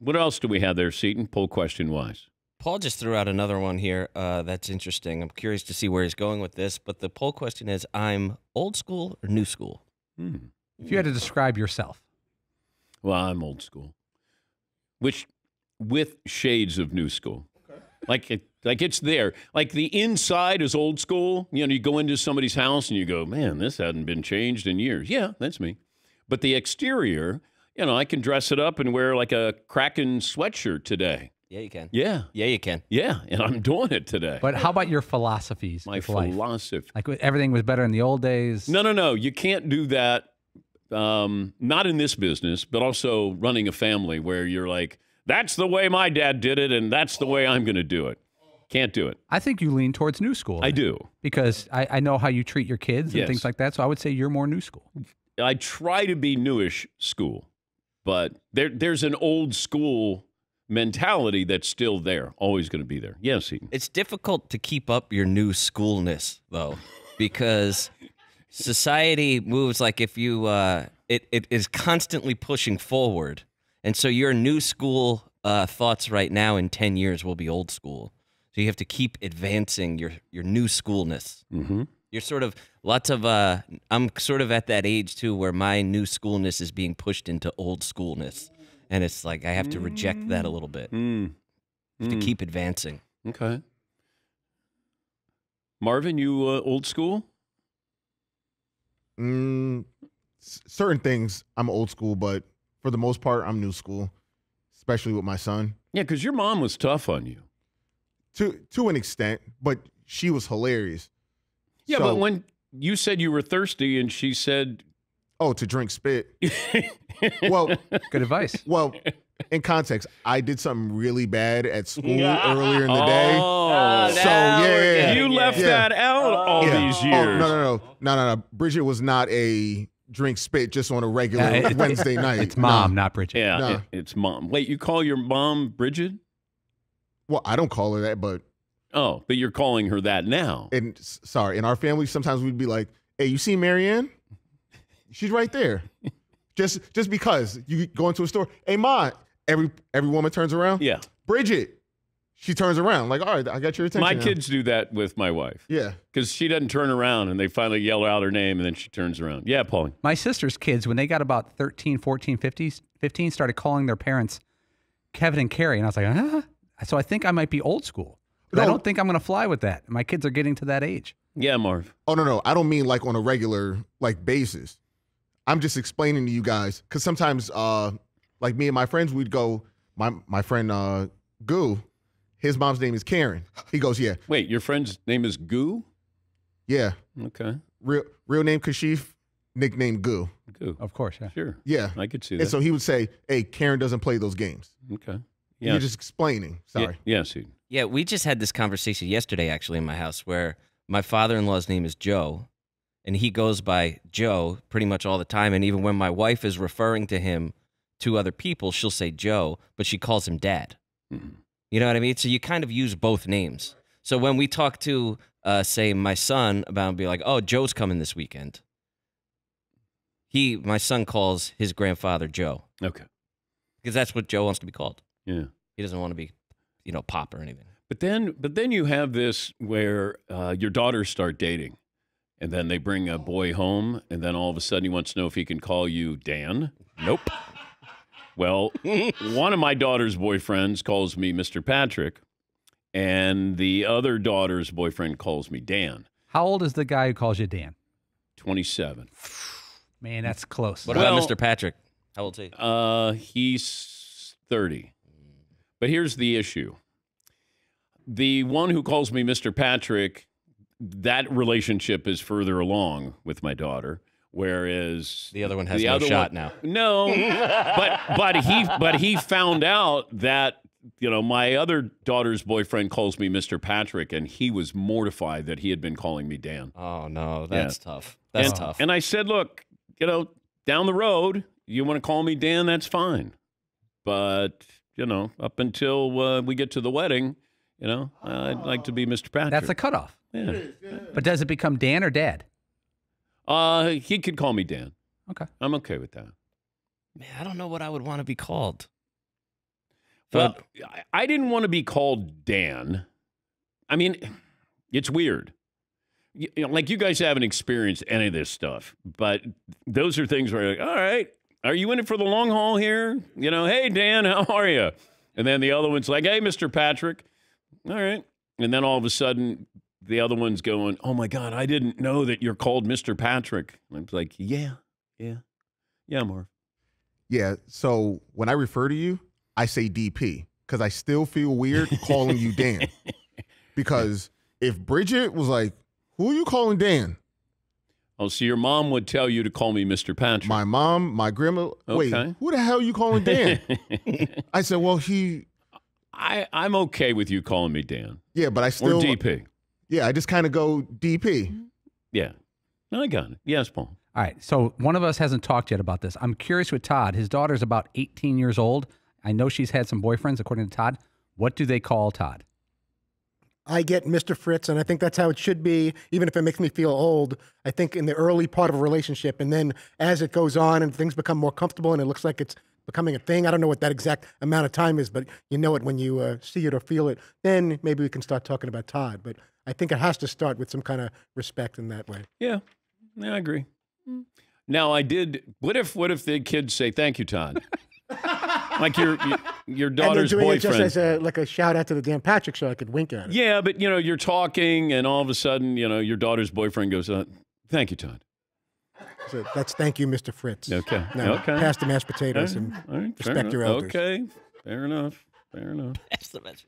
What else do we have there, Seton? Poll question wise. Paul just threw out another one here uh, that's interesting. I'm curious to see where he's going with this, but the poll question is I'm old school or new school? Hmm. If you had to describe yourself, Well, I'm old school, which with shades of new school. Like it, like it's there. Like the inside is old school. You know, you go into somebody's house and you go, "Man, this hadn't been changed in years." Yeah, that's me. But the exterior, you know, I can dress it up and wear like a Kraken sweatshirt today. Yeah, you can. Yeah, Yeah, you can. yeah, and I'm doing it today. but how about your philosophies? My with life? philosophy. Like everything was better in the old days. No, no, no. You can't do that. Um, not in this business, but also running a family where you're like, that's the way my dad did it, and that's the way I'm going to do it. Can't do it. I think you lean towards new school. I do. because I, I know how you treat your kids and Yes. things like that. So I would say you're more new school. I try to be newish school, but there, there's an old school mentality that's still there, always going to be there. Yes, Eaton. It's difficult to keep up your new schoolness though, because society moves like if you uh, it it is constantly pushing forward, and so your new school uh, thoughts right now in ten years will be old school. So you have to keep advancing your your new schoolness. Mm-hmm. You're sort of lots of uh I'm sort of at that age too where my new schoolness is being pushed into old schoolness. And it's like I have to reject that a little bit. Mm. Mm. to keep advancing. Okay. Marvin, you uh, old school? Mm, s- certain things I'm old school, but for the most part, I'm new school, especially with my son. Yeah, because your mom was tough on you. To to an extent, but she was hilarious. Yeah, So- but when you said you were thirsty and she said, oh, to drink spit. well, Good advice. well, in context, I did something really bad at school earlier in the day. Oh, oh, oh So yeah, you left yeah. that out oh. all Yeah. these Oh, years. no, no, no, no, no, no. Bridget was not a drink spit just on a regular uh, Yeah, it- Wednesday night. It's Nah. mom, not Bridget. Yeah, No. it- it's mom. Wait, you call your mom Bridget? Well, I don't call her that, but Oh, but you're calling her that now. and sorry, in our family, sometimes we'd be like, "Hey, you see Marianne? She's right there." just just because you go into a store, hey, ma, every every woman turns around. Yeah. Bridget, she turns around like, "All right, I got your attention." My now." kids do that with my wife yeah. because she doesn't turn around and they finally yell out her name and then she turns around. Yeah, Paulie. My sister's kids, when they got about 13, 14, 15, 15 started calling their parents Kevin and Carrie. And I was like, huh? So I think I might be old school. But I don't think I'm going to fly with that. My kids are getting to that age. Yeah, Marv. Oh no, no, I don't mean like on a regular like basis. I'm just explaining to you guys because sometimes, uh, like me and my friends, we'd go. My my friend uh, Goo, his mom's name is Karen. He goes, yeah, Wait, your friend's name is Goo? yeah, Okay. real real name Kashif, nickname Goo. Goo. Of course, yeah. Sure. Yeah, I could see that. and so he would say, "Hey, Karen doesn't play those games." okay. You're Yeah. just explaining. Sorry. Yeah, yes, Eden. Yeah, we just had this conversation yesterday actually in my house where my father-in-law's name is Joe and he goes by Joe pretty much all the time and even when my wife is referring to him to other people, she'll say Joe, but she calls him dad. Mhm. You know what I mean? So you kind of use both names. So when we talk to uh, say my son about be like, "Oh, Joe's coming this weekend." He my son calls his grandfather Joe Okay. because that's what Joe wants to be called. Yeah. He doesn't want to be, you know, pop or anything. But then, but then you have this where uh, your daughters start dating, and then they bring a boy home, and then all of a sudden he wants to know if he can call you Dan. Nope. Well, one of my daughter's boyfriends calls me Mr. Patrick, and the other daughter's boyfriend calls me Dan. How old is the guy who calls you Dan? Twenty-seven. Man, that's close. What Well- about Mr. Patrick? How old is he? Uh, he's 30. But here's the issue. The one who calls me Mr. Patrick, that relationship is further along with my daughter, whereas The other one has the no other shot one- now. No, but but he but he found out that you know my other daughter's boyfriend calls me Mr. Patrick, and he was mortified that he had been calling me Dan. Oh no, that's tough. That's and, tough. And I said, look, you know, down the road, you want to call me Dan, that's fine. But, you know, up until uh, we get to the wedding, you know, I'd like to be Mr. Patrick. That's a cutoff. yeah. But does it become Dan or Dad? Uh, he could call me Dan. Okay. I'm okay with that. Man, I don't know what I would want to be called. Well, I- I didn't want to be called Dan. I mean, it's weird. You you know, like you guys haven't experienced any of this stuff, but those are things where, you're like, all right, are you in it for the long haul here? You know, hey Dan, how are you? And then the other one's like, hey, Mr. Patrick, all right. And then all of a sudden, the other one's going, oh my God, I didn't know that you're called Mr. Patrick. And I'm like, yeah, yeah, yeah, Marv. Yeah. So when I refer to you, I say DP because I still feel weird calling you Dan. Because if Bridget was like, "Who are you calling Dan?" Oh, so your mom would tell you to call me Mr. Patrick. My mom, my grandma. Wait, Okay. who the hell are you calling Dan? I said, "Well, he." I, I'm okay with you calling me Dan Yeah, but I still or still. DP. Yeah, I just kind of go DP. Mm-hmm. Yeah. I got it. Yes, Paul. All right. So one of us hasn't talked yet about this. I'm curious with Todd. His daughter's about 18 years old. I know she's had some boyfriends, according to Todd. What do they call Todd? I get Mr. Fritz, and I think that's how it should be, even if it makes me feel old. I think in the early part of a relationship, and then as it goes on and things become more comfortable and it looks like it's becoming a thing, I don't know what that exact amount of time is, but you know it when you uh, see it or feel it, then maybe we can start talking about Todd. But I think it has to start with some kind of respect in that way. Yeah. Yeah, I agree. Now I did what if what if the kids say thank you, Todd? like your your, your and they're daughter's doing boyfriend. it just as a, like a shout out to the Dan Patrick show, I could wink at it. yeah, but you know, you're talking and all of a sudden, you know, your daughter's boyfriend goes, uh, thank you, Todd. So that's thank you, Mr. Fritz. Okay. Now, okay. pass the mashed potatoes and All right, fair respect your enough. elders. Okay. Fair enough. Fair enough. That's the best.